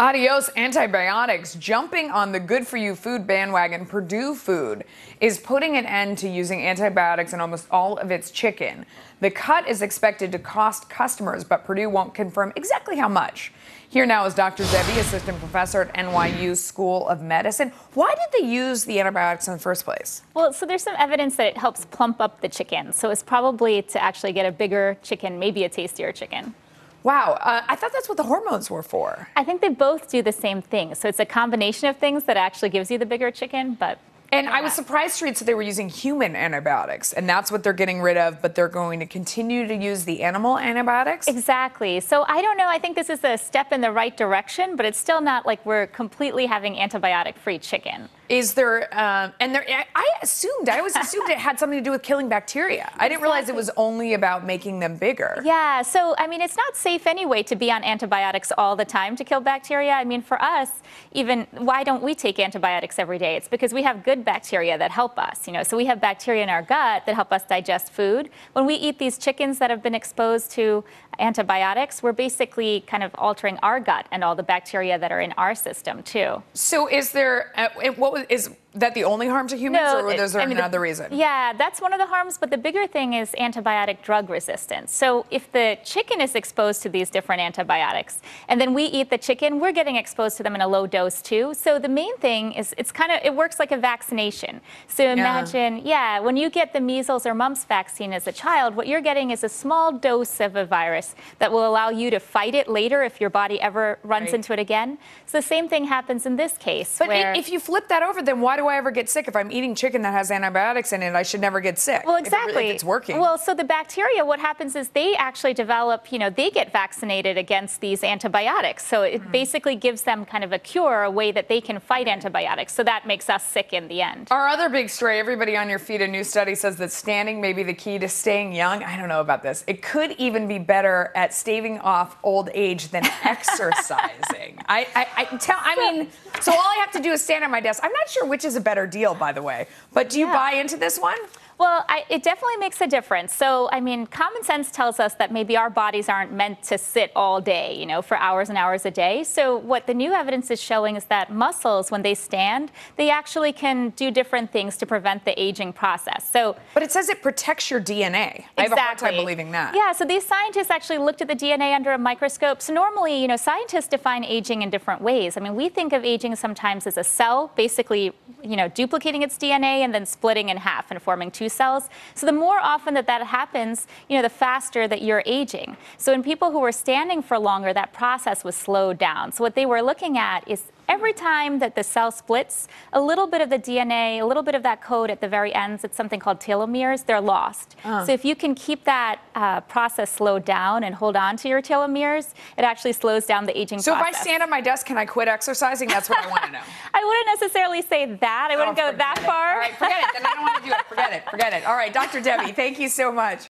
Adios antibiotics. Jumping on the good for you food bandwagon, Perdue Food is putting an end to using antibiotics in almost all of its chicken. The cut is expected to cost customers, but Perdue won't confirm exactly how much. Here now is Dr. Devi, assistant professor at NYU School of Medicine. Why did they use the antibiotics in the first place? Well, so there's some evidence that it helps plump up the chicken. So it's probably to actually get a bigger chicken, maybe a tastier chicken. Wow, uh, I thought that's what the hormones were for. I think they both do the same thing. So it's a combination of things that actually gives you the bigger chicken, but and yeah. I was surprised to read that they were using human antibiotics, and that's what they're getting rid of, but they're going to continue to use the animal antibiotics? Exactly. So I don't know. I think this is a step in the right direction, but it's still not like we're completely having antibiotic free chicken. Is there, um, and there, I assumed, I always assumed it had something to do with killing bacteria. I didn't realize it was only about making them bigger. Yeah, so I mean, it's not safe anyway to be on antibiotics all the time to kill bacteria. I mean, for us, even, why don't we take antibiotics every day? It's because we have good bacteria that help us, you know. So we have bacteria in our gut that help us digest food. When we eat these chickens that have been exposed to antibiotics, we're basically kind of altering our gut and all the bacteria that are in our system too. So is there, uh, what was, is that the only harm to humans, no, or is there I mean, another the, reason? Yeah, that's one of the harms, but the bigger thing is antibiotic drug resistance. So if the chicken is exposed to these different antibiotics, and then we eat the chicken, we're getting exposed to them in a low dose too. So the main thing is it's kind of, it works like a vaccination. So imagine, yeah. yeah, when you get the measles or mumps vaccine as a child, what you're getting is a small dose of a virus that will allow you to fight it later if your body ever runs right. into it again. So the same thing happens in this case. But if you flip that over, then why do I ever get sick? If I'm eating chicken that has antibiotics in it, I should never get sick. Well, exactly. If, it, if it's working. Well, so the bacteria, what happens is they actually develop, you know, they get vaccinated against these antibiotics. So it mm-hmm. basically gives them kind of a cure, a way that they can fight antibiotics. So that makes us sick in the end. Our other big story, everybody on your feet, a new study says that standing may be the key to staying young. I don't know about this. It could even be better at staving off old age than exercising. I, I, I tell, I mean, so all I have to do is stand at my desk. I'm not sure which is a better deal, by the way. But do you yeah. buy into this one? Well, I, it definitely makes a difference. So, I mean, common sense tells us that maybe our bodies aren't meant to sit all day, you know, for hours and hours a day. So, what the new evidence is showing is that muscles, when they stand, they actually can do different things to prevent the aging process. So, but it says it protects your DNA. Exactly. I have a hard time believing that. Yeah. So these scientists actually looked at the DNA under a microscope. So normally, you know, scientists define aging in different ways. I mean, we think of aging sometimes as a cell basically, you know, duplicating its DNA and then splitting in half and forming two cells. So the more often that that happens, you know, the faster that you're aging. So in people who were standing for longer, that process was slowed down. So what they were looking at is every time that the cell splits, a little bit of the DNA, a little bit of that code at the very ends, it's something called telomeres, they're lost. Uh. So if you can keep that uh, process slowed down and hold on to your telomeres, it actually slows down the aging so process. So if I stand on my desk, can I quit exercising? That's what I want to know. I wouldn't necessarily say that. I wouldn't oh, go that it. far. All right, forget it. Then I don't want to do it. Forget it. Forget it. All right, Dr. Devi, thank you so much.